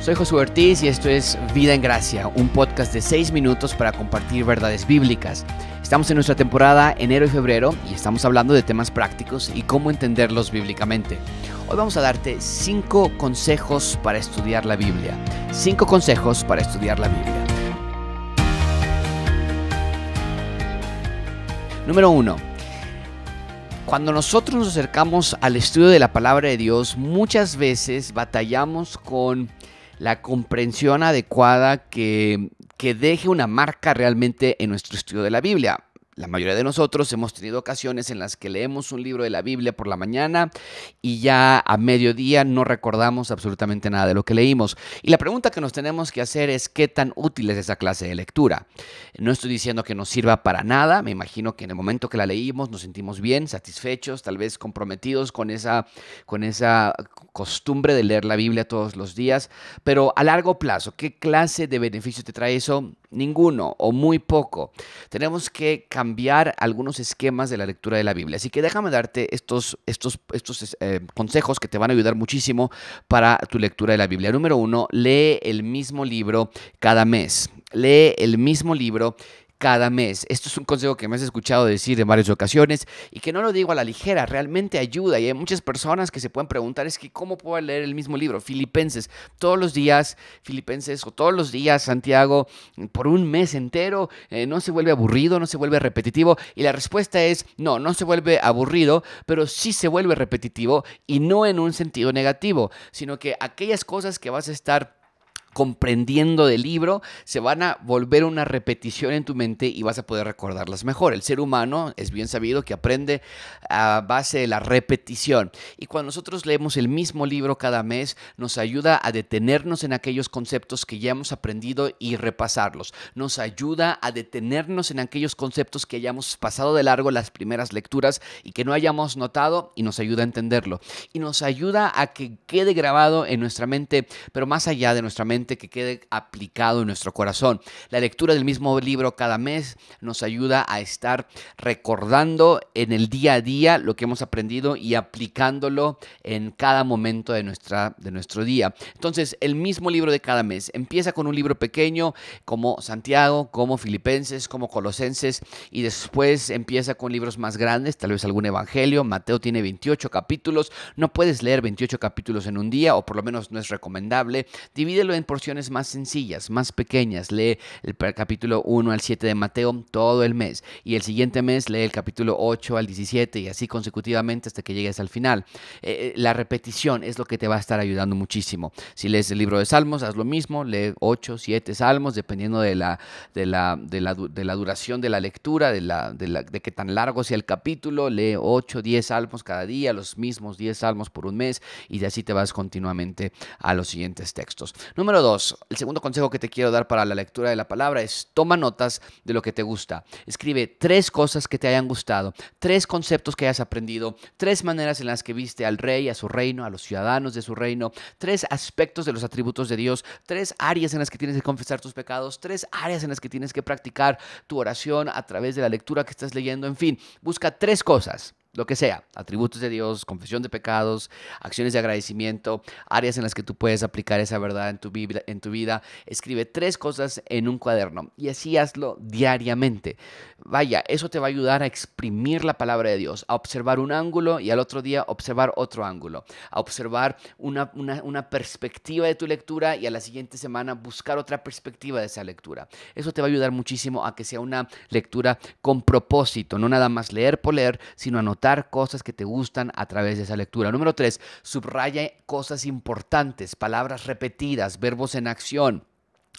Soy Josué Ortiz y esto es Vida en Gracia, un podcast de 6 minutos para compartir verdades bíblicas. Estamos en nuestra temporada enero y febrero y estamos hablando de temas prácticos y cómo entenderlos bíblicamente. Hoy vamos a darte 5 consejos para estudiar la Biblia. 5 consejos para estudiar la Biblia. Número 1. Cuando nosotros nos acercamos al estudio de la palabra de Dios, muchas veces batallamos con la comprensión adecuada que, que deje una marca realmente en nuestro estudio de la Biblia. La mayoría de nosotros hemos tenido ocasiones en las que leemos un libro de la Biblia por la mañana y ya a mediodía no recordamos absolutamente nada de lo que leímos. Y la pregunta que nos tenemos que hacer es qué tan útil es esa clase de lectura. No estoy diciendo que nos sirva para nada, me imagino que en el momento que la leímos nos sentimos bien, satisfechos, tal vez comprometidos con esa, con esa costumbre de leer la Biblia todos los días, pero a largo plazo, ¿qué clase de beneficio te trae eso? Ninguno o muy poco. Tenemos que cambiar algunos esquemas de la lectura de la Biblia. Así que déjame darte estos, estos, estos eh, consejos que te van a ayudar muchísimo para tu lectura de la Biblia. Número uno, lee el mismo libro cada mes. Lee el mismo libro cada mes. Esto es un consejo que me has escuchado decir en varias ocasiones y que no lo digo a la ligera, realmente ayuda. Y hay muchas personas que se pueden preguntar, es que ¿cómo puedo leer el mismo libro? Filipenses, todos los días, Filipenses o todos los días, Santiago, por un mes entero, eh, no se vuelve aburrido, no se vuelve repetitivo. Y la respuesta es, no, no se vuelve aburrido, pero sí se vuelve repetitivo y no en un sentido negativo, sino que aquellas cosas que vas a estar comprendiendo del libro, se van a volver una repetición en tu mente y vas a poder recordarlas mejor. El ser humano es bien sabido que aprende a base de la repetición. Y cuando nosotros leemos el mismo libro cada mes, nos ayuda a detenernos en aquellos conceptos que ya hemos aprendido y repasarlos. Nos ayuda a detenernos en aquellos conceptos que hayamos pasado de largo las primeras lecturas y que no hayamos notado y nos ayuda a entenderlo. Y nos ayuda a que quede grabado en nuestra mente, pero más allá de nuestra mente que quede aplicado en nuestro corazón. La lectura del mismo libro cada mes nos ayuda a estar recordando en el día a día lo que hemos aprendido y aplicándolo en cada momento de, nuestra, de nuestro día. Entonces, el mismo libro de cada mes empieza con un libro pequeño como Santiago, como Filipenses, como Colosenses y después empieza con libros más grandes, tal vez algún Evangelio. Mateo tiene 28 capítulos. No puedes leer 28 capítulos en un día o por lo menos no es recomendable. Divídelo en porciones más sencillas, más pequeñas. Lee el capítulo 1 al 7 de Mateo todo el mes y el siguiente mes lee el capítulo 8 al 17 y así consecutivamente hasta que llegues al final. Eh, eh, la repetición es lo que te va a estar ayudando muchísimo. Si lees el libro de Salmos, haz lo mismo, lee 8, 7 salmos, dependiendo de la, de la, de la, de la duración de la lectura, de, la, de, la, de qué tan largo sea el capítulo, lee 8, 10 salmos cada día, los mismos 10 salmos por un mes y de así te vas continuamente a los siguientes textos. Número dos, el segundo consejo que te quiero dar para la lectura de la palabra es toma notas de lo que te gusta. Escribe tres cosas que te hayan gustado, tres conceptos que hayas aprendido, tres maneras en las que viste al rey, a su reino, a los ciudadanos de su reino, tres aspectos de los atributos de Dios, tres áreas en las que tienes que confesar tus pecados, tres áreas en las que tienes que practicar tu oración a través de la lectura que estás leyendo. En fin, busca tres cosas lo que sea, atributos de Dios, confesión de pecados, acciones de agradecimiento, áreas en las que tú puedes aplicar esa verdad en tu, vida, en tu vida. Escribe tres cosas en un cuaderno y así hazlo diariamente. Vaya, eso te va a ayudar a exprimir la palabra de Dios, a observar un ángulo y al otro día observar otro ángulo, a observar una, una perspectiva de tu lectura y a la siguiente semana buscar otra perspectiva de esa lectura. Eso te va a ayudar muchísimo a que sea una lectura con propósito, no nada más leer por leer, sino anotar cosas que te gustan a través de esa lectura. Número tres, subraya cosas importantes, palabras repetidas, verbos en acción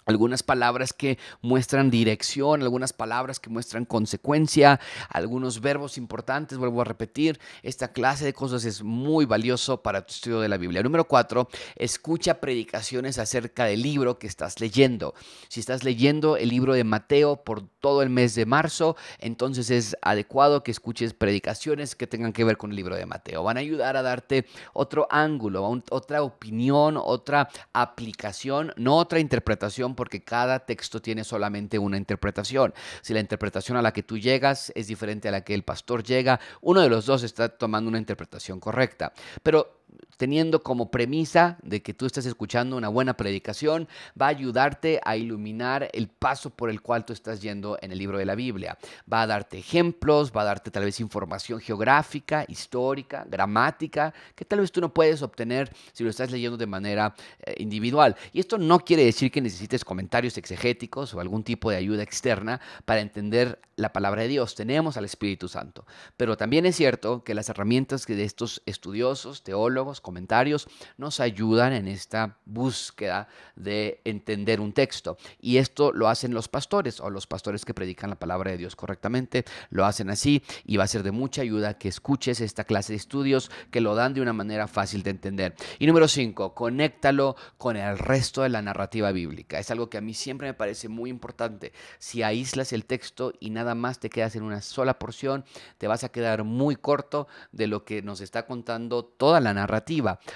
algunas palabras que muestran dirección, algunas palabras que muestran consecuencia, algunos verbos importantes, vuelvo a repetir, esta clase de cosas es muy valioso para tu estudio de la Biblia. Número cuatro, escucha predicaciones acerca del libro que estás leyendo. Si estás leyendo el libro de Mateo por todo el mes de marzo, entonces es adecuado que escuches predicaciones que tengan que ver con el libro de Mateo. Van a ayudar a darte otro ángulo, otra opinión, otra aplicación, no otra interpretación porque cada texto tiene solamente una interpretación. Si la interpretación a la que tú llegas es diferente a la que el pastor llega, uno de los dos está tomando una interpretación correcta. Pero teniendo como premisa de que tú estás escuchando una buena predicación, va a ayudarte a iluminar el paso por el cual tú estás yendo en el libro de la Biblia. Va a darte ejemplos, va a darte tal vez información geográfica, histórica, gramática, que tal vez tú no puedes obtener si lo estás leyendo de manera eh, individual. Y esto no quiere decir que necesites comentarios exegéticos o algún tipo de ayuda externa para entender la palabra de Dios. Tenemos al Espíritu Santo. Pero también es cierto que las herramientas que de estos estudiosos, teólogos, comentarios, nos ayudan en esta búsqueda de entender un texto. Y esto lo hacen los pastores o los pastores que predican la palabra de Dios correctamente. Lo hacen así y va a ser de mucha ayuda que escuches esta clase de estudios que lo dan de una manera fácil de entender. Y número cinco, conéctalo con el resto de la narrativa bíblica. Es algo que a mí siempre me parece muy importante. Si aíslas el texto y nada más te quedas en una sola porción, te vas a quedar muy corto de lo que nos está contando toda la narrativa.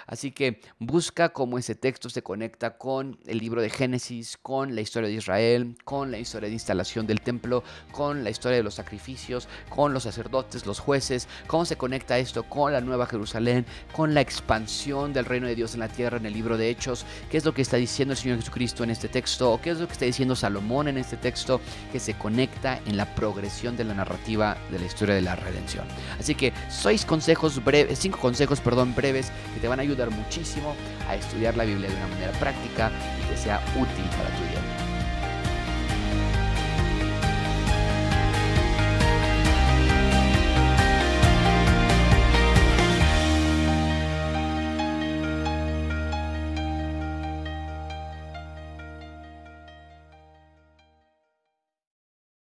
Así que busca cómo ese texto se conecta con el libro de Génesis, con la historia de Israel, con la historia de instalación del templo, con la historia de los sacrificios, con los sacerdotes, los jueces, cómo se conecta esto con la Nueva Jerusalén, con la expansión del reino de Dios en la tierra en el libro de Hechos, qué es lo que está diciendo el Señor Jesucristo en este texto, o qué es lo que está diciendo Salomón en este texto, que se conecta en la progresión de la narrativa de la historia de la redención. Así que seis consejos breves, cinco consejos, perdón, breves que te van a ayudar muchísimo a estudiar la Biblia de una manera práctica y que sea útil para tu vida.